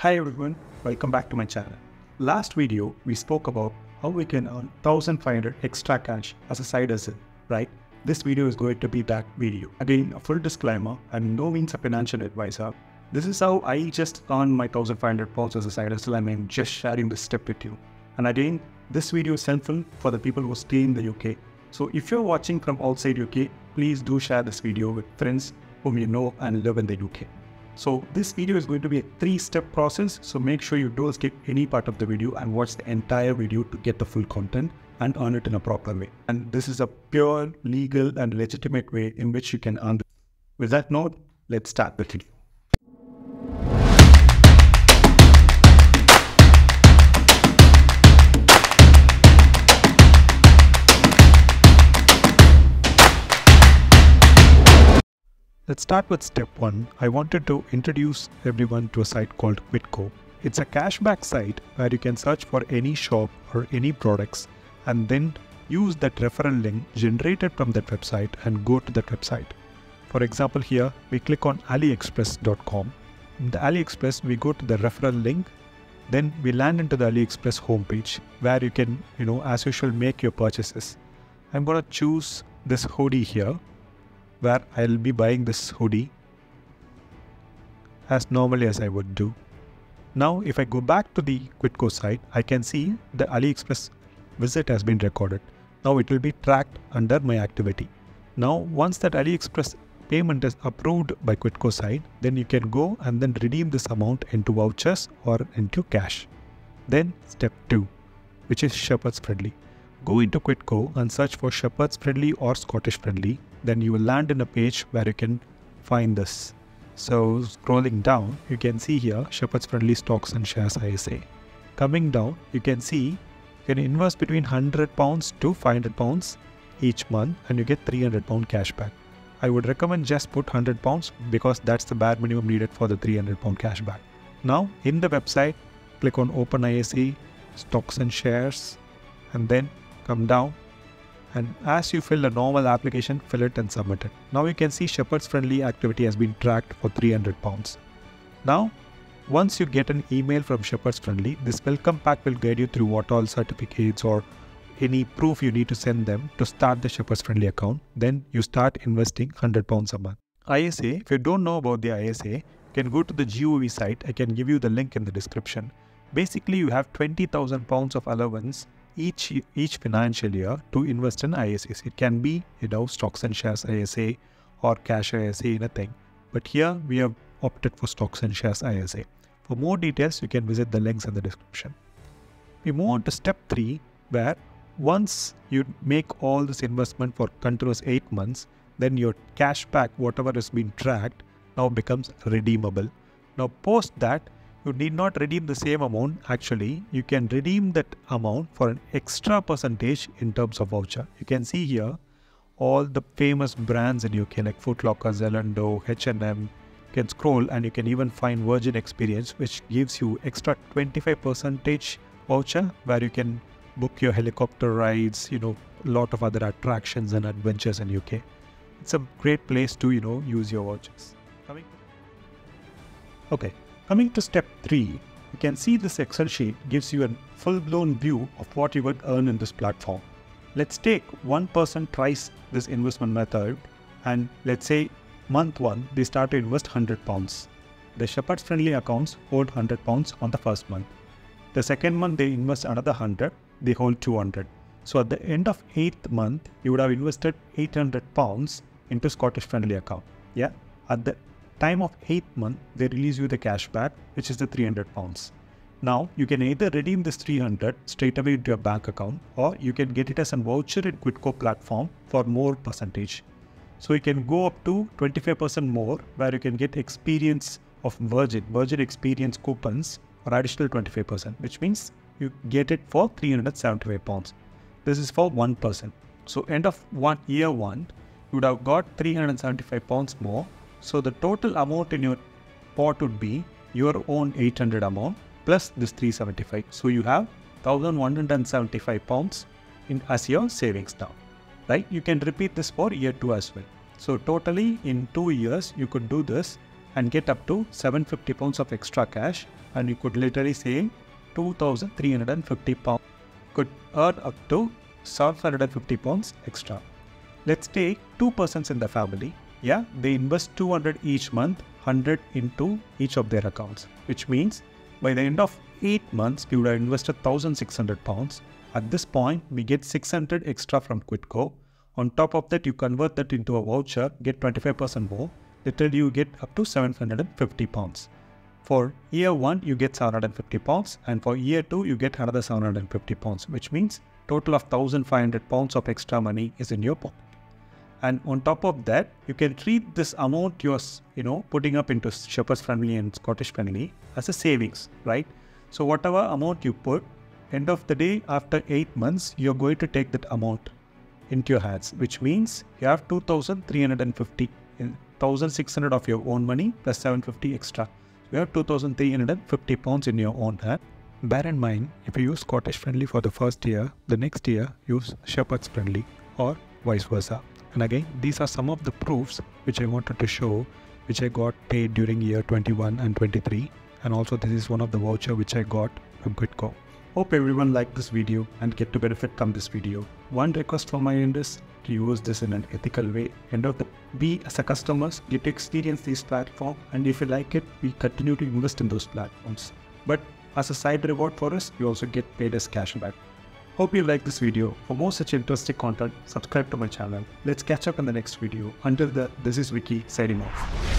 Hi everyone, welcome back to my channel. Last video, we spoke about how we can earn 1500 extra cash as a side hustle, right? This video is going to be that video. Again, a full disclaimer, I'm no means a financial advisor. This is how I just earned my 1500 pounds as a side hustle and I'm just sharing this step with you. And again, this video is helpful for the people who stay in the UK. So if you're watching from outside UK, please do share this video with friends whom you know and live in the UK. So this video is going to be a three-step process. So make sure you don't skip any part of the video and watch the entire video to get the full content and earn it in a proper way. And this is a pure, legal and legitimate way in which you can earn. With that note, let's start the video. Let's start with step one. I wanted to introduce everyone to a site called Quidco. It's a cashback site where you can search for any shop or any products and then use that referral link generated from that website and go to that website. For example, here we click on aliexpress.com. In the AliExpress, we go to the referral link. Then we land into the AliExpress homepage where you can, you know, as usual, make your purchases. I'm going to choose this hoodie here where I'll be buying this hoodie as normally as I would do. Now if I go back to the Quidco site, I can see the AliExpress visit has been recorded. Now it will be tracked under my activity. Now once that AliExpress payment is approved by Quidco site, then you can go and then redeem this amount into vouchers or into cash. Then step 2, which is Shepherd's Friendly. Go into Quidco and search for Shepherd's Friendly or Scottish Friendly then you will land in a page where you can find this. So scrolling down, you can see here Shepherd's Friendly Stocks and Shares ISA. Coming down, you can see you can invest between 100 pounds to 500 pounds each month and you get 300 pound cashback. I would recommend just put 100 pounds because that's the bare minimum needed for the 300 pound cashback. Now in the website, click on Open ISA, Stocks and Shares, and then come down and as you fill the normal application, fill it and submit it. Now you can see Shepherd's Friendly activity has been tracked for 300 pounds. Now, once you get an email from Shepherd's Friendly, this welcome pack will guide you through what all certificates or any proof you need to send them to start the Shepherd's Friendly account. Then you start investing 100 pounds a month. ISA, if you don't know about the ISA, you can go to the GOV site. I can give you the link in the description. Basically, you have 20,000 pounds of allowance each each financial year to invest in ISAs. It can be you know stocks and shares ISA or cash ISA anything. But here we have opted for stocks and shares ISA. For more details, you can visit the links in the description. We move on to step three, where once you make all this investment for continuous eight months, then your cash back, whatever has been tracked, now becomes redeemable. Now, post that, you need not redeem the same amount. Actually, you can redeem that amount for an extra percentage in terms of voucher. You can see here all the famous brands in UK like Footlocker, Zalando, H&M. You can scroll and you can even find Virgin Experience which gives you extra 25 percentage voucher where you can book your helicopter rides, you know, a lot of other attractions and adventures in UK. It's a great place to, you know, use your vouchers. Coming. Okay, Coming to step 3, you can see this Excel sheet gives you a full-blown view of what you would earn in this platform. Let's take one person tries this investment method and let's say month 1 they start to invest 100 pounds. The Shepherd's friendly accounts hold 100 pounds on the first month. The second month they invest another 100, they hold 200. So at the end of 8th month, you would have invested 800 pounds into Scottish friendly account. Yeah. At the time of 8th month, they release you the cash back, which is the 300 pounds. Now, you can either redeem this 300 straight away into your bank account or you can get it as a voucher in Quidco platform for more percentage. So you can go up to 25% more where you can get experience of Virgin, Virgin experience coupons for additional 25%, which means you get it for 375 pounds. This is for one person. So end of one year one, you would have got 375 pounds more so the total amount in your pot would be your own 800 amount plus this 375. So you have 1175 pounds in as your savings now, right? You can repeat this for year two as well. So totally in two years, you could do this and get up to 750 pounds of extra cash and you could literally say 2350 pounds could earn up to 750 pounds extra. Let's take two persons in the family. Yeah, they invest 200 each month, 100 into each of their accounts, which means by the end of 8 months, we would have invested 1600 pounds. At this point, we get 600 extra from Quidco. On top of that, you convert that into a voucher, get 25% more. Literally, you get up to 750 pounds. For year 1, you get 750 pounds, and for year 2, you get another 750 pounds, which means total of 1500 pounds of extra money is in your pocket. And on top of that, you can treat this amount you're, you know, putting up into Shepherd's Friendly and Scottish Friendly as a savings, right? So whatever amount you put, end of the day, after eight months, you're going to take that amount into your hands, which means you have 2,350, 1,600 of your own money plus 750 extra. You have 2,350 pounds in your own hand. Bear in mind, if you use Scottish Friendly for the first year, the next year use Shepherd's Friendly or vice versa. And again, these are some of the proofs which I wanted to show, which I got paid during year 21 and 23. And also this is one of the voucher which I got from Quidco. Hope everyone liked this video and get to benefit from this video. One request from my end is to use this in an ethical way. End of the we as a customers get to experience these platforms and if you like it, we continue to invest in those platforms. But as a side reward for us, you also get paid as cashback. Hope you like this video. For more such interesting content, subscribe to my channel. Let's catch up in the next video. Until then, this is Vicky signing off.